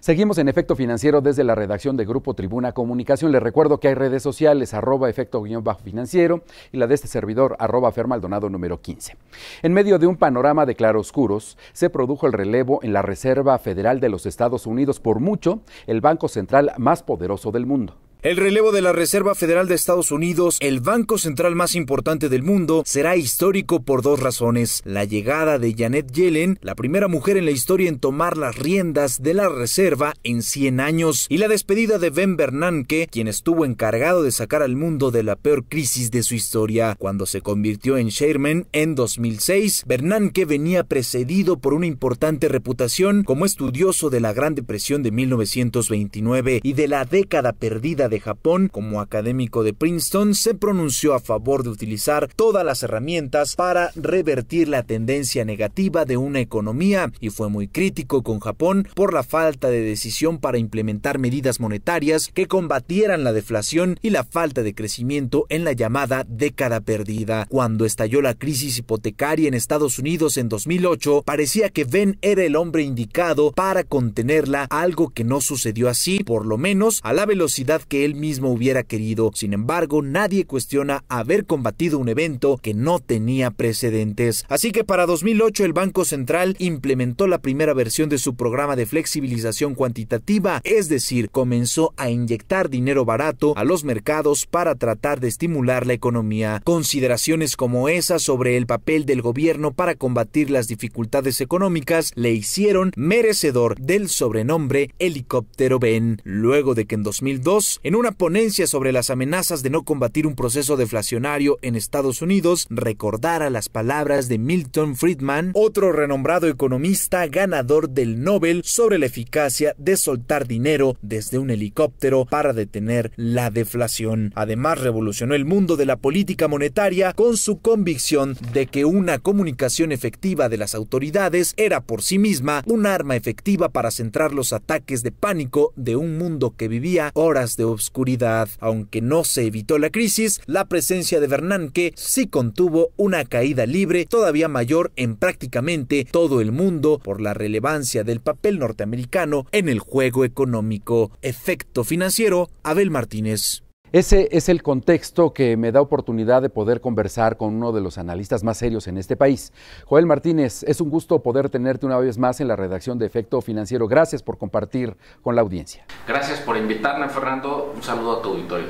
Seguimos en Efecto Financiero desde la redacción de Grupo Tribuna Comunicación. Les recuerdo que hay redes sociales, arroba efecto-financiero y la de este servidor, arroba fermaldonado número 15. En medio de un panorama de claroscuros, se produjo el relevo en la Reserva Federal de los Estados Unidos, por mucho el banco central más poderoso del mundo. El relevo de la Reserva Federal de Estados Unidos, el banco central más importante del mundo, será histórico por dos razones. La llegada de Janet Yellen, la primera mujer en la historia en tomar las riendas de la Reserva en 100 años, y la despedida de Ben Bernanke, quien estuvo encargado de sacar al mundo de la peor crisis de su historia. Cuando se convirtió en chairman en 2006, Bernanke venía precedido por una importante reputación como estudioso de la Gran Depresión de 1929 y de la década perdida de Japón, como académico de Princeton, se pronunció a favor de utilizar todas las herramientas para revertir la tendencia negativa de una economía y fue muy crítico con Japón por la falta de decisión para implementar medidas monetarias que combatieran la deflación y la falta de crecimiento en la llamada década perdida. Cuando estalló la crisis hipotecaria en Estados Unidos en 2008, parecía que Ben era el hombre indicado para contenerla, algo que no sucedió así, por lo menos a la velocidad que él mismo hubiera querido. Sin embargo, nadie cuestiona haber combatido un evento que no tenía precedentes. Así que para 2008 el Banco Central implementó la primera versión de su programa de flexibilización cuantitativa, es decir, comenzó a inyectar dinero barato a los mercados para tratar de estimular la economía. Consideraciones como esa sobre el papel del gobierno para combatir las dificultades económicas le hicieron merecedor del sobrenombre helicóptero Ben. Luego de que en 2002 en una ponencia sobre las amenazas de no combatir un proceso deflacionario en Estados Unidos, recordara las palabras de Milton Friedman, otro renombrado economista ganador del Nobel sobre la eficacia de soltar dinero desde un helicóptero para detener la deflación. Además, revolucionó el mundo de la política monetaria con su convicción de que una comunicación efectiva de las autoridades era por sí misma un arma efectiva para centrar los ataques de pánico de un mundo que vivía horas de oscuridad. Aunque no se evitó la crisis, la presencia de Bernanke sí contuvo una caída libre todavía mayor en prácticamente todo el mundo por la relevancia del papel norteamericano en el juego económico. Efecto financiero, Abel Martínez. Ese es el contexto que me da oportunidad de poder conversar con uno de los analistas más serios en este país. Joel Martínez, es un gusto poder tenerte una vez más en la redacción de Efecto Financiero. Gracias por compartir con la audiencia. Gracias por invitarme, Fernando. Un saludo a tu auditorio.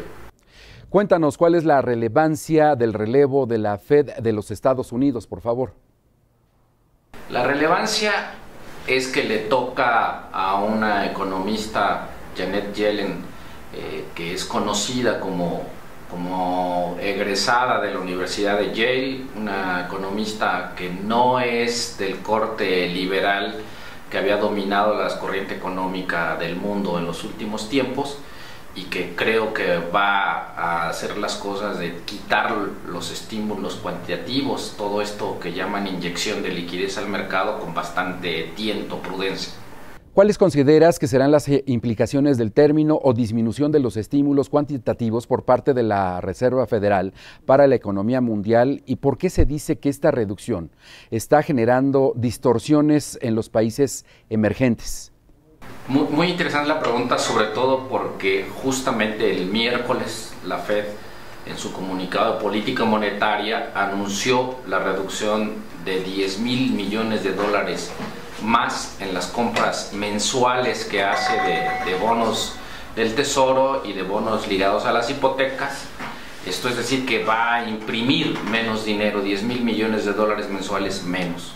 Cuéntanos cuál es la relevancia del relevo de la Fed de los Estados Unidos, por favor. La relevancia es que le toca a una economista, Janet Yellen, eh, que es conocida como, como egresada de la Universidad de Yale, una economista que no es del corte liberal que había dominado la corriente económica del mundo en los últimos tiempos y que creo que va a hacer las cosas de quitar los estímulos cuantitativos, todo esto que llaman inyección de liquidez al mercado con bastante tiento, prudencia. ¿Cuáles consideras que serán las eh, implicaciones del término o disminución de los estímulos cuantitativos por parte de la Reserva Federal para la economía mundial y por qué se dice que esta reducción está generando distorsiones en los países emergentes? Muy, interesante la pregunta, sobre todo porque justamente el miércoles la Fed en su comunicado de política monetaria anunció la reducción de 10 mil millones de dólares más en las compras mensuales que hace de, bonos del tesoro y de bonos ligados a las hipotecas. Esto es decir que va a imprimir menos dinero, 10 mil millones de dólares mensuales menos.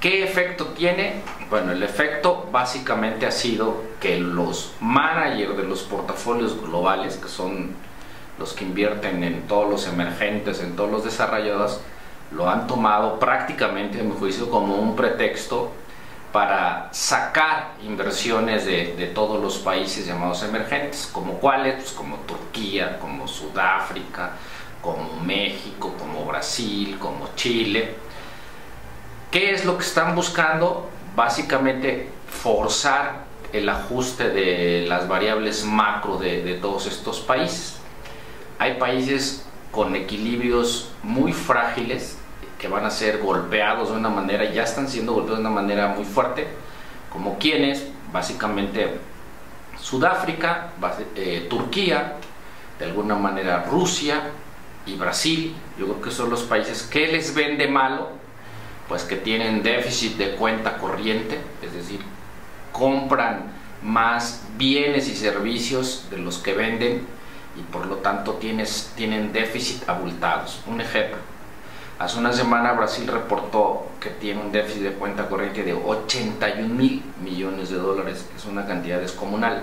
¿Qué efecto tiene? Bueno, el efecto básicamente ha sido que los managers de los portafolios globales, que son los que invierten en todos los emergentes, en todos los desarrollados, lo han tomado prácticamente, en mi juicio, como un pretexto para sacar inversiones de, todos los países llamados emergentes, como cuáles, pues como Turquía, como Sudáfrica, como México, como Brasil, como Chile. ¿Qué es lo que están buscando? Básicamente forzar el ajuste de las variables macro de, de todos estos países. Hay países con equilibrios muy frágiles que van a ser golpeados de una manera, ya están siendo golpeados de una manera muy fuerte, como quienes, básicamente Sudáfrica, eh, Turquía, de alguna manera Rusia y Brasil. Yo creo que son los países que les vende malo, pues que tienen déficit de cuenta corriente, es decir, compran más bienes y servicios de los que venden y por lo tanto tienen déficit abultados. Un ejemplo, hace una semana Brasil reportó que tiene un déficit de cuenta corriente de 81 mil millones de dólares, es una cantidad descomunal.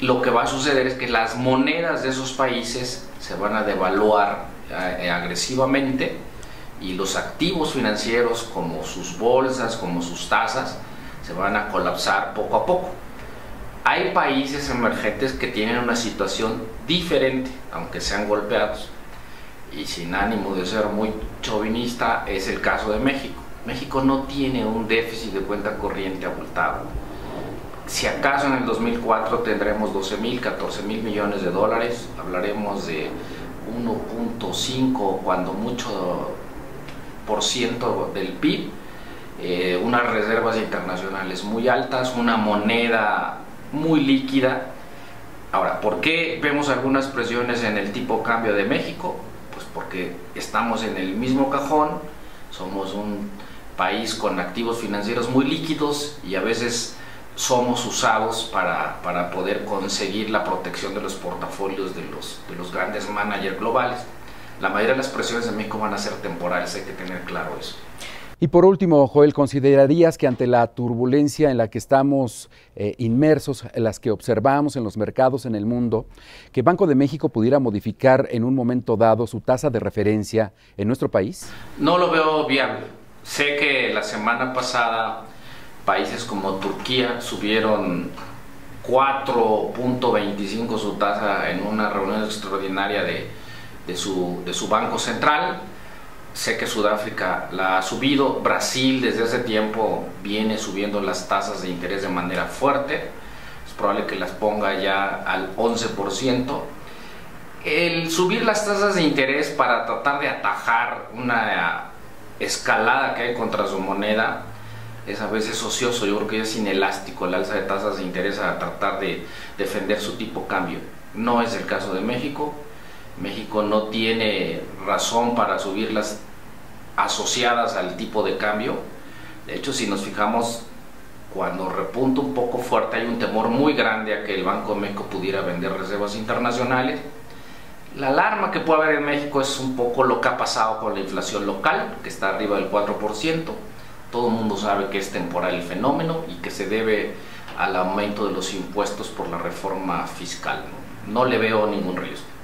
Lo que va a suceder es que las monedas de esos países se van a devaluar eh, agresivamente y los activos financieros como sus bolsas, como sus tasas, se van a colapsar poco a poco. Hay países emergentes que tienen una situación diferente, aunque sean golpeados. Y sin ánimo de ser muy chauvinista, es el caso de México. México no tiene un déficit de cuenta corriente abultado. Si acaso en el 2004 tendremos 12 mil, 14 mil millones de dólares, hablaremos de 1.5 cuando mucho por ciento del PIB, eh, unas reservas internacionales muy altas, una moneda muy líquida. Ahora, ¿por qué vemos algunas presiones en el tipo cambio de México? Porque estamos en el mismo cajón, somos un país con activos financieros muy líquidos y a veces somos usados para, para poder conseguir la protección de los portafolios de los, de los grandes managers globales. La mayoría de las presiones de México van a ser temporales, hay que tener claro eso. Y por último, Joel, ¿considerarías que ante la turbulencia en la que estamos eh, inmersos, en las que observamos en los mercados en el mundo, que Banco de México pudiera modificar en un momento dado su tasa de referencia en nuestro país? No lo veo viable. Sé que la semana pasada países como Turquía subieron 4.25 su tasa en una reunión extraordinaria de, su, de su Banco Central Sé que Sudáfrica la ha subido, Brasil desde hace tiempo viene subiendo las tasas de interés de manera fuerte, es probable que las ponga ya al 11%. El subir las tasas de interés para tratar de atajar una escalada que hay contra su moneda es a veces ocioso, yo creo que es inelástico el alza de tasas de interés a tratar de defender su tipo cambio. No es el caso de México, México no tiene razón para subir las asociadas al tipo de cambio. De hecho, si nos fijamos, cuando repunta un poco fuerte hay un temor muy grande a que el Banco de México pudiera vender reservas internacionales. La alarma que puede haber en México es un poco lo que ha pasado con la inflación local, que está arriba del 4%. Todo el mundo sabe que es temporal el fenómeno y que se debe al aumento de los impuestos por la reforma fiscal. no le veo ningún riesgo.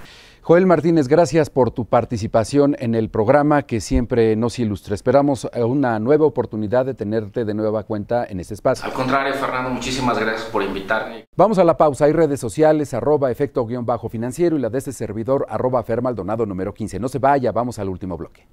Joel Martínez, gracias por tu participación en el programa que siempre nos ilustra. Esperamos una nueva oportunidad de tenerte de nueva cuenta en este espacio. Al contrario, Fernando, muchísimas gracias por invitarme. Vamos a la pausa. Hay redes sociales, arroba efecto guion bajo financiero y la de este servidor, arroba Fer número 15. No se vaya, vamos al último bloque.